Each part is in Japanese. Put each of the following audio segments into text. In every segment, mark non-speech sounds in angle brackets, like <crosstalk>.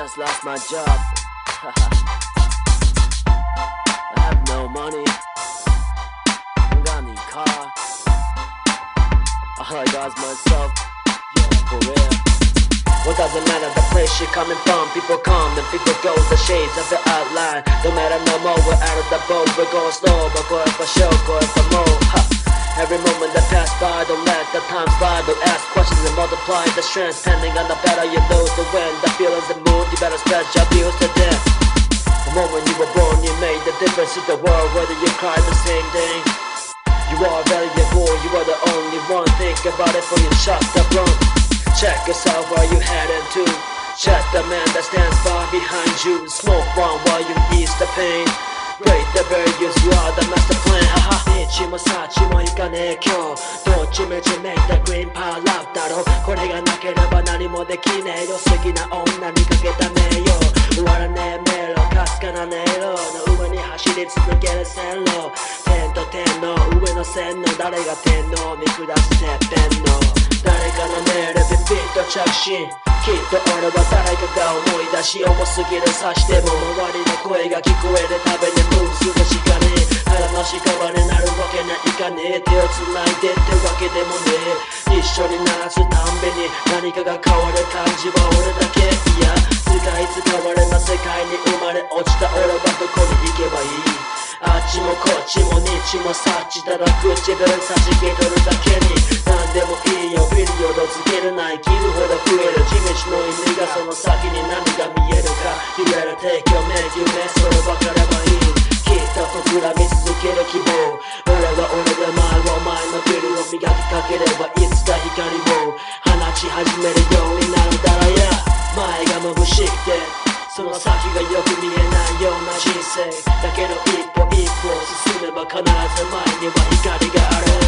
just lost my job. <laughs> I have no money. I got any car. All I got is myself. Yeah, for real. What does it matter the place you're coming from? People come and people go, the shades of the outline. Don't matter no more, we're out of the boat. We're going slow, but going for show, going. Every moment that pass by, don't let the time slide. Don't ask questions and multiply the strength. Depending on the battle, you lose the win. The feelings and mood, you better spread your views to death. The moment you were born, you made the difference in the world, whether you cry the same thing. You are valuable, you are the only one. Think about it before you shut the blunt. Check yourself where you heading to. Check the man that stands far behind you. Smoke one while you ease the pain. Break the barriers, you are the master plan. Haha, 道も幸もいかねえ今日。どっちめちめいたグリーンパーラブだろ。これがなければ何もできねえよ。好きな女にかけた名誉。終わらねえ迷路、かすかな音色の上に走り続ける線路。天と天の上の線の誰が天皇見下すてっぺんの。誰かの命令ビビッと着信きっと俺は誰かが思い出し重すぎるさしても周りの声が聞こえるたびにムースがしかねえ腹の屍になるわけないかねえ手を繋いでってわけでもねえ一緒に鳴らすたんびに何かが変わる感じは俺だけいや使い使われな世界に生まれ落ちた俺はどこに行けばいいあっちもこっちも日もさっちたら唇差し切るだけに何でもいいよビリオドつけるない切るほど増える。その先に何が見えるか言える提供名夢それ分かればいいきっと膨らみ続ける希望俺は俺で前はお前のビルを磨きかければいつか光を放ち始めるようになるだろうや前が眩しくてその先がよく見えないような人生だけど一歩一歩進めば必ず前には光がある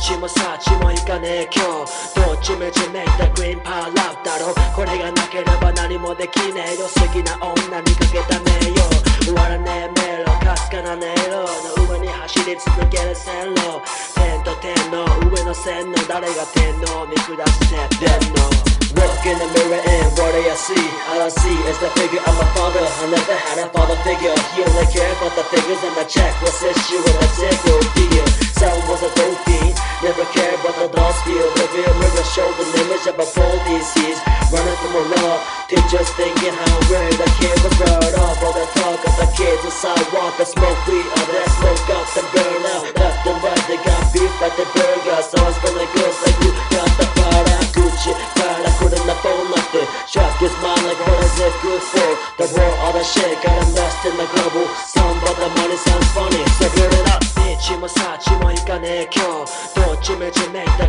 道も幸もいかねえ今日どっちめちめいたグリーンパーラブだろこれがなければ何もできねえよ好きな女にかけた名誉終わらねえ迷路かすかな音色の上に走り続ける線路天と天の上の線の誰が天皇見下すてっぺんの Look in the mirror and what do I see? All I see is the figure of my father. I never had a father figure. He only cared about the figures and the check. Was issue and that's it, go deal. Son was a dope fiend. Never cared about the dog's feel. The real mirror showed an image of a full disease. Running from a law. Teachers thinking how rare the kid was brought up. All the talk of the kids on sidewalk. The smoke weed, all that smoke up the burn out. Left and right, they got beef like the burger. So it's feeling good like you got the Prada, Gucci, Prada. Couldn't afford nothing. Shock is mine like what is it good for? The world, all the shit got lost in the global. Some but the money sounds funny. So get it up. 道も幸もいかねえ今日どっちめちめいたグリーンパー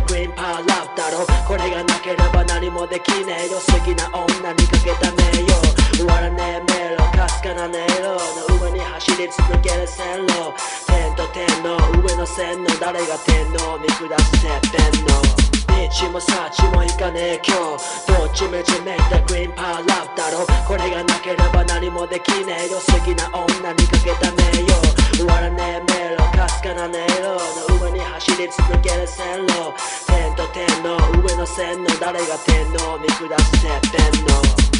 これがなければ何もできねえよ。好きな女にかけた名誉。終わらねえ迷路かすかな音色の上に走り続ける線路。天と天の上の線の誰が天皇見下すてっぺんの。道も幸もいかねえ。今日どっちめちめいたグリーンパーラブだろ。これがなければ何もできねえよ。好きな女にかけた名誉。終わらねえ迷路かすかな音色の上に走り続ける線路。天と天の上の線の誰が天皇見下すてっぺんの？